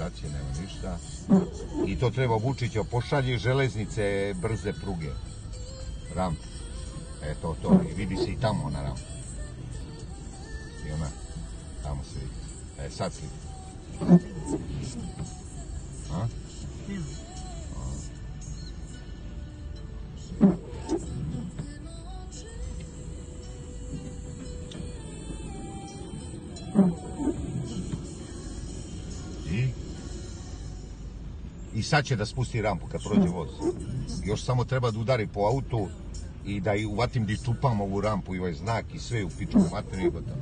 signalizacije, nema ništa. I to treba Vučića pošalje železnice brze pruge. Ramp. E to. I vidi se i tamo ona rampa. I ona, tamo se vidi. E sad slika. A? I? I sad će da spusti rampu kad prođe voz. Još samo treba da udari po autu i da i uvatim di čupam ovu rampu i ovaj znak i sve u pičku gotovo.